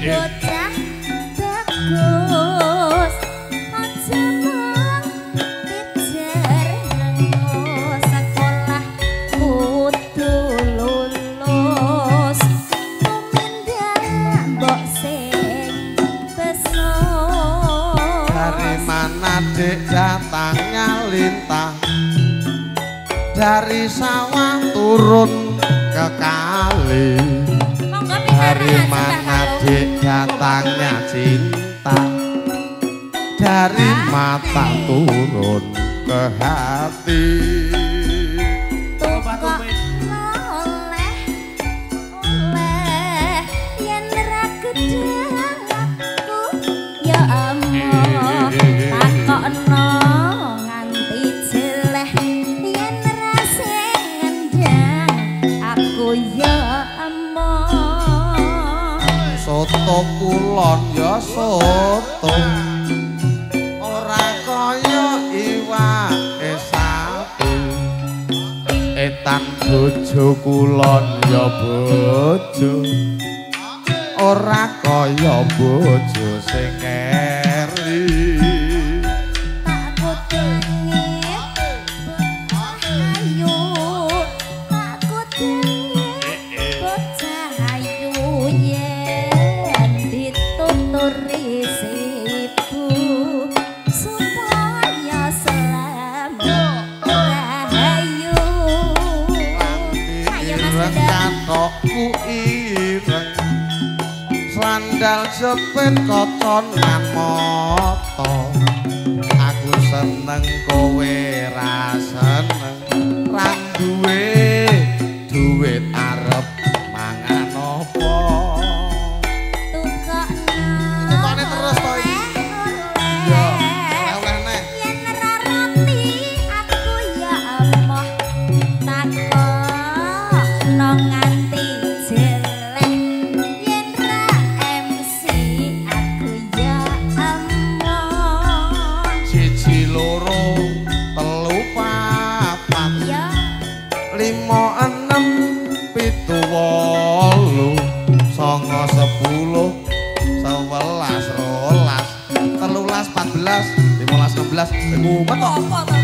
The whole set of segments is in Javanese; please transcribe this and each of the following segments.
我。katokku ireng. Sandal jepit kocon nang aku seneng kowe ra seneng. Ra duwe 我们的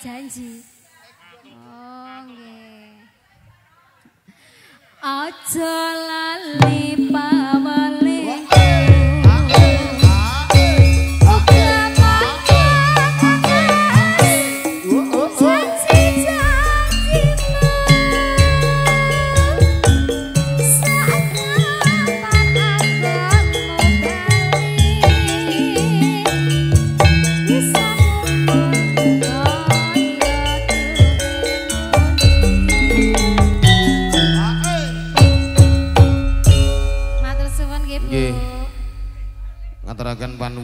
janji. Oh, nggih. Aja lali.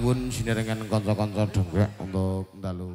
nyuwun sinerengan kontror dong ya untuk dalu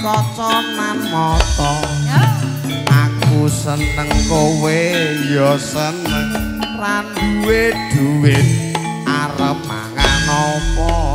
koconan moto aku seneng kowe ya seneng. Ran duwe duit arep mangan apa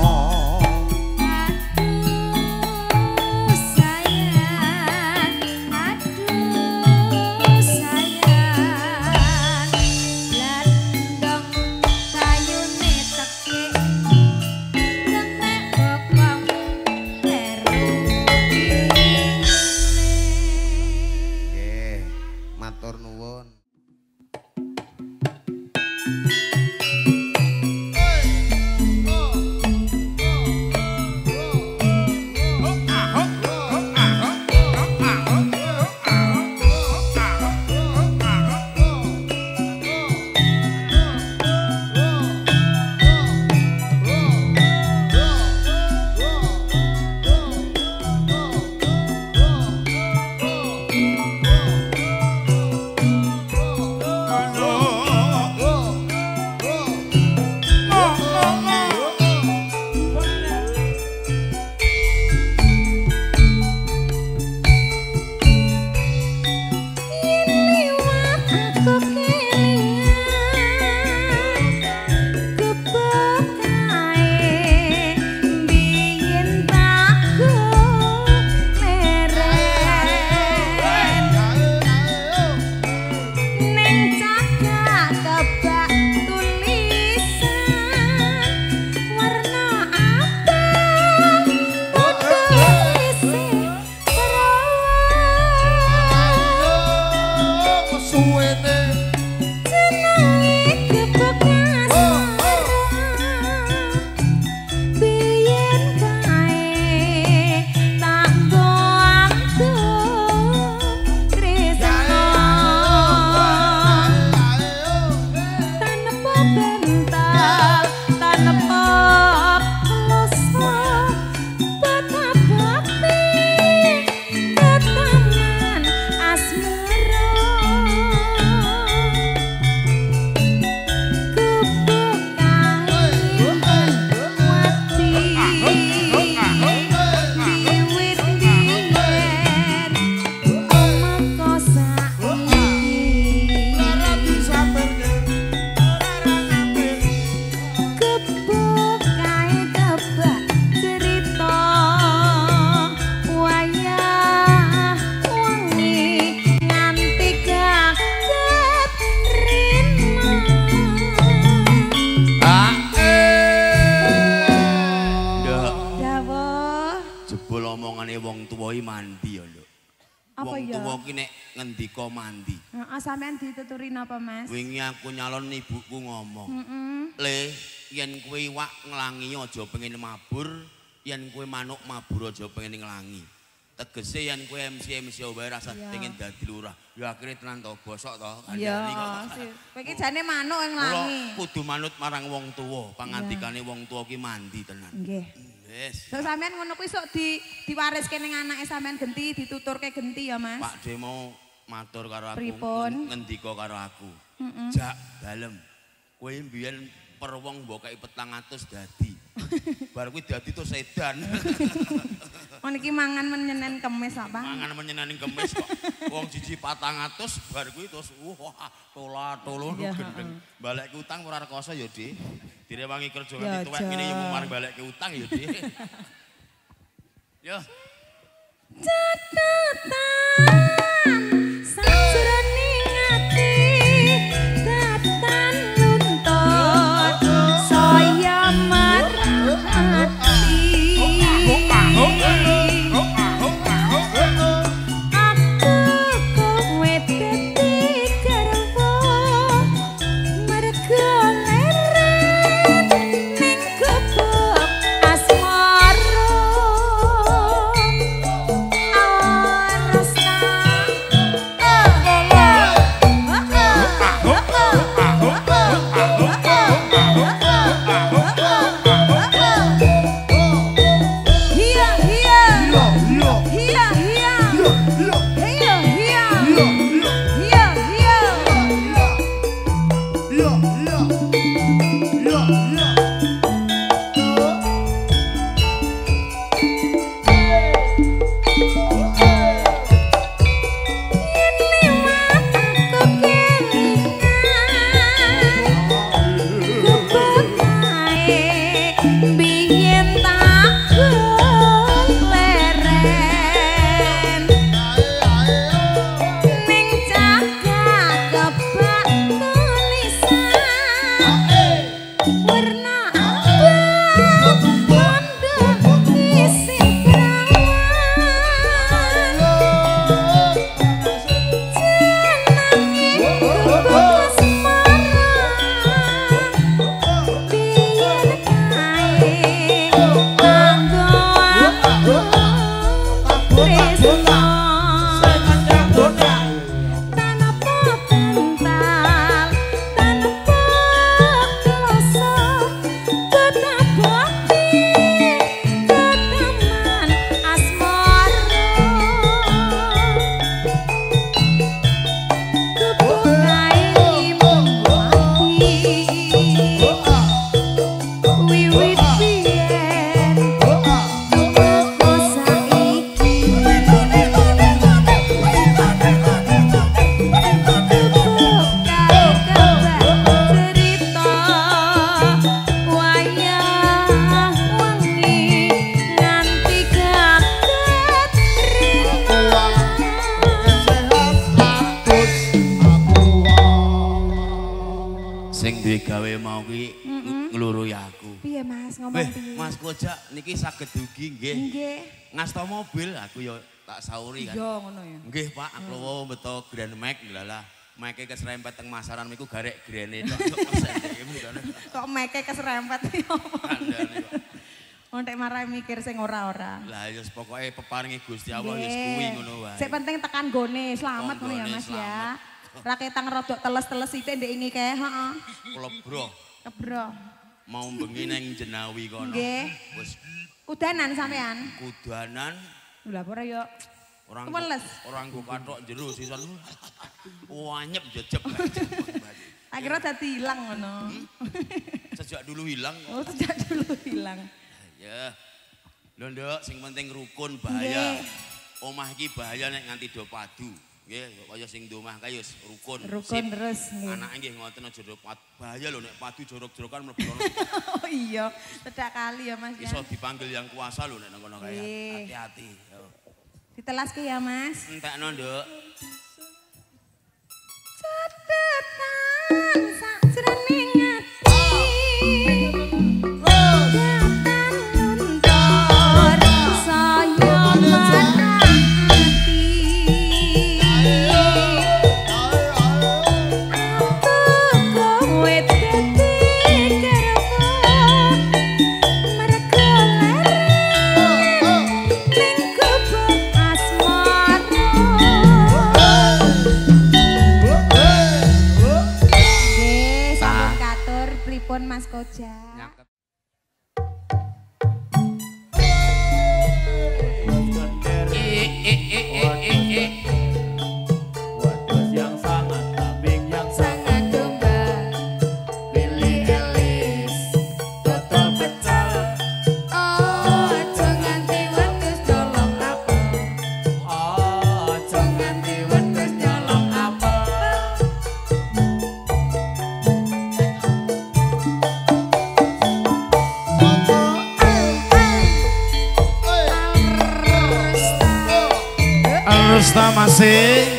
iwak nglangi aja pengen mabur, yen kowe manuk mabur aja pengen nglangi." Tegese yen kowe MC MC wae rasa Iya. pengen dadi lurah. Ya akhire tenan to bosok to. Kandhani kok. sih. Kowe iki jane manuk yang Kula langi. kudu manut marang wong tuwa, pangandikane wong tuwa ki mandi tenan. Nggih. Wis. So sampean ngono kuwi sok di diwariske ning anake sampean genti, dituturke genti ya, Mas. Pak De mau matur karo aku ngendika karo aku. Heeh. Jak dalem. Kowe mbiyen per wong mbok kei 400 dadi. Bar kuwi dadi to sedan. Oh niki mangan menyenen kemis apa? Mangan menyenani kemis kok. Wong siji 400 bar kuwi terus wah tola tolong Iya, gendeng. Balik utang ora rekoso ya, Dik. direwangi kerja Ya, nganti tuwek ngene ya mau marang balekke utang ya, Dik. Yo. Catatan kuwi nglurui aku. Piye Mas ngomong Weh, piye? Mas Kojak niki saged dugi nggih. Nggih. Ngasta mobil aku ya tak sauri kan. Iya ngono ya. Nggih, Pak, aku lowo beto Grand Max lala. Maike keserempet teng masaran niku garek grene tok kan. Kok meke keserempet ya apa? Ontek marai mikir sing ora-ora. Lah ya pokoke peparingi Gusti Allah ya kuwi ngono wae. Sik penting tekan gone, selamat ngono ya Mas ya. Raketang rodok teles-teles sithik ndek ingi kae, heeh. Klebro Kebro. mau bengi neng Jenawi kono. Nggih. Wis Udanan sampean. kudanan Lah ora yo. orang Kemeles. orang go kathok jero sisan wanyep jejeb. Akhirnya dadi ilang ngono. Sejak dulu hilang. Oh, sejak dulu hilang. Ya. Lho nduk sing penting rukun bahaya. Omah iki bahaya nek nganti do padu. Nggih, kaya sing domah kae wis rukun. Rukun terus nggih. Anake nggih ngoten aja padu. Bahaya lho nek padu jorok-jorokan mlebu kono. Oh iya, sedak kali ya Mas ya. Iso dipanggil yang kuasa lho nek nang kono kae. Hati-hati. Ditelaske ya Mas. Entekno nduk. Catatan sajroning Mas Koja? está mas sei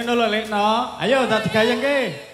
ngono lho Lekno. Ayo tak digayengke.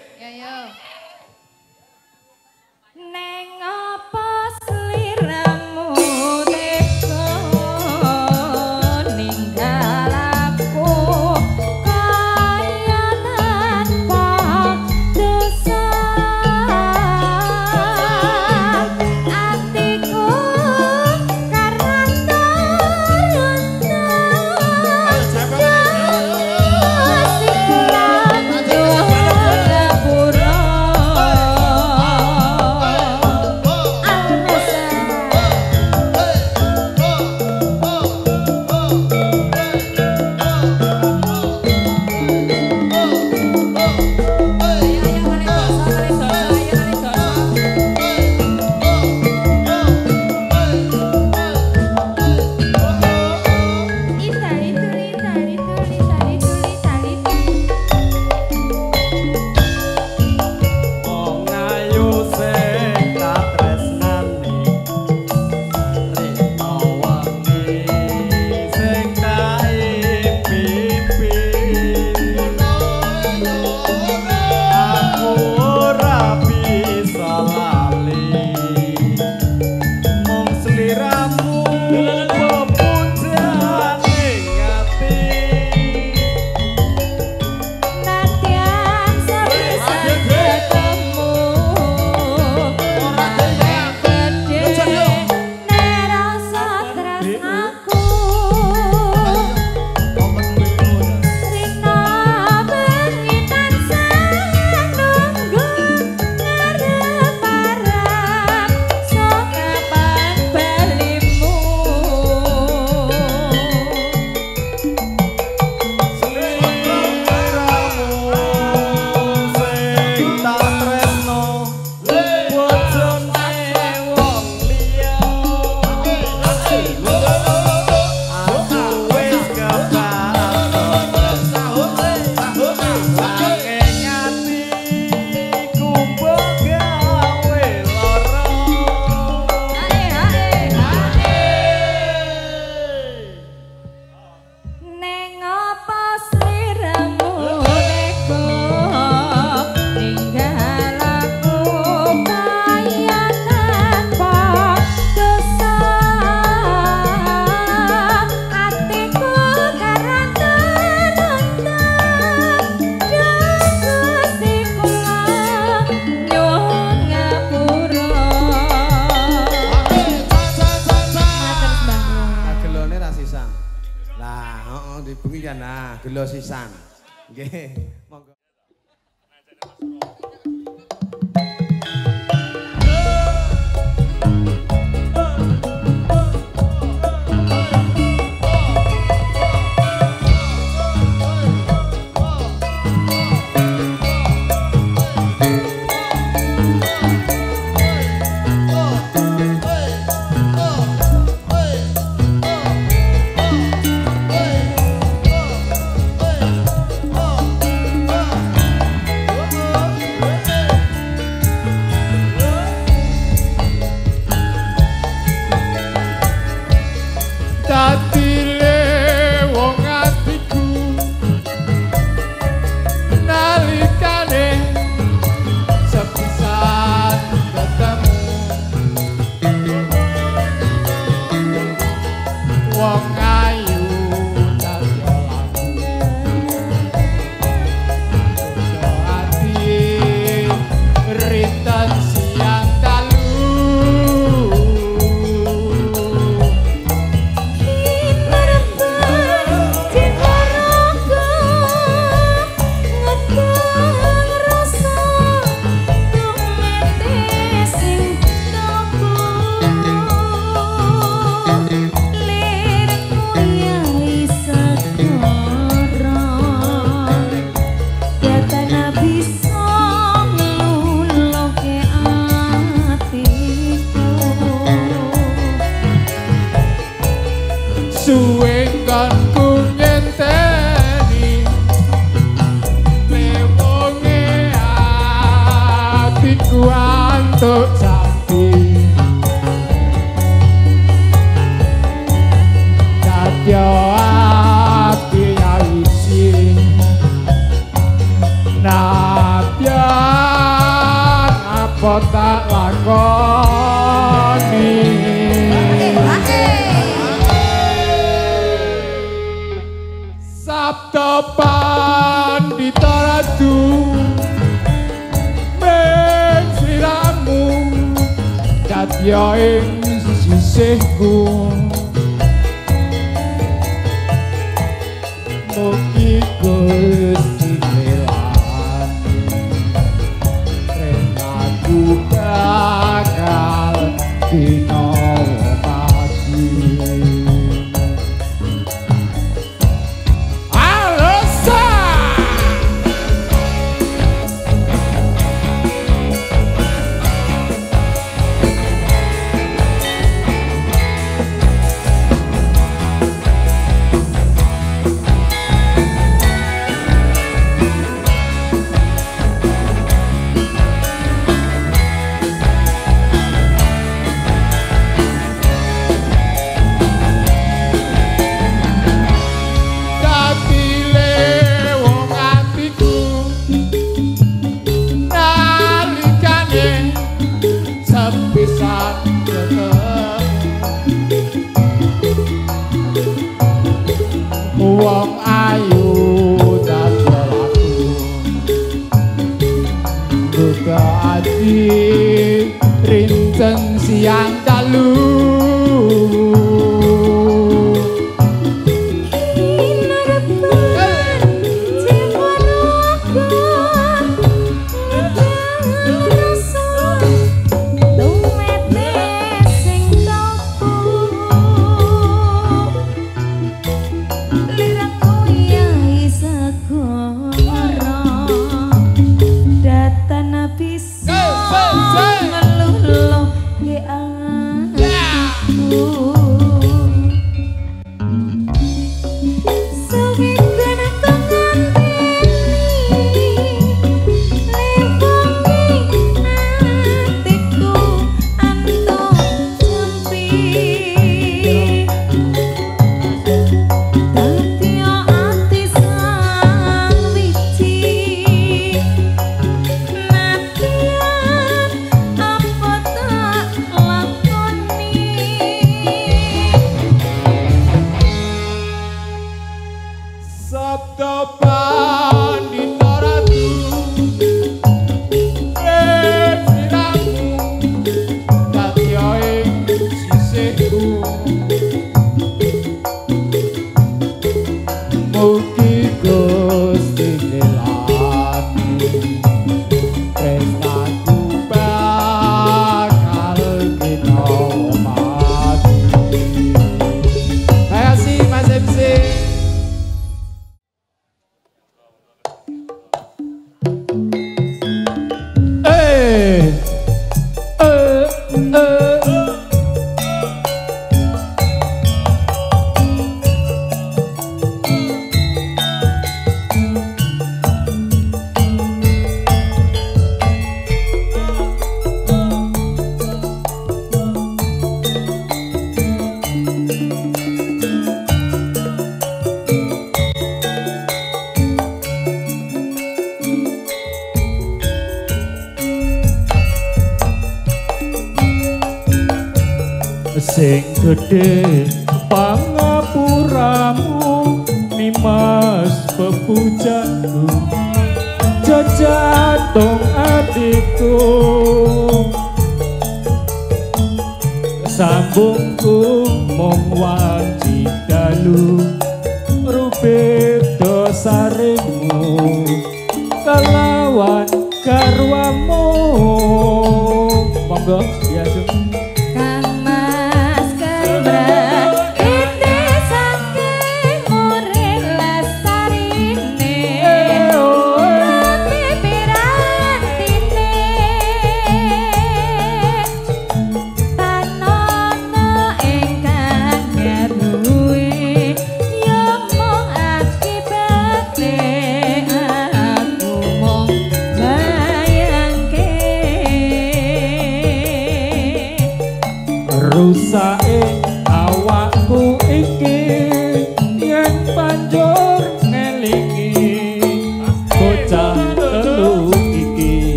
apa tak lakoni Sabda pandita ratu Mencilamu Datya ing sisihku.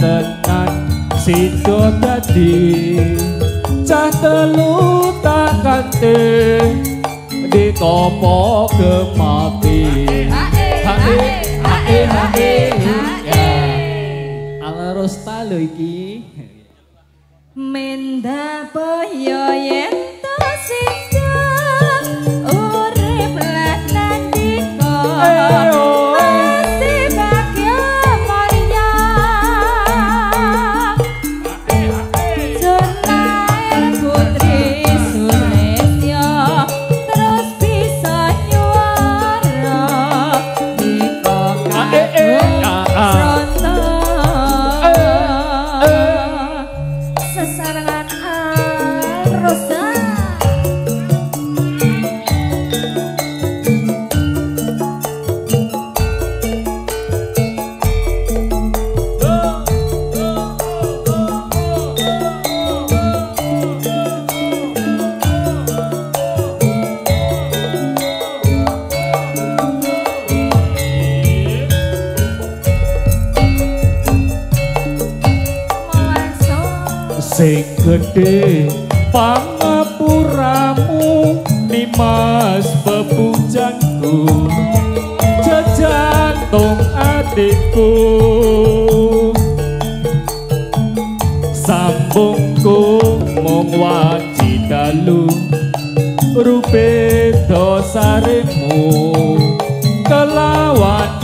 tekan sido dadi cah telu tak kanthi ditopo gemati hae hae hae ae ae lho iki. Menda yen to sing gede pangapuramu nimas bebujangku jejantung adikku. Sambungku mung waji dalu rupi dosarimu kelawan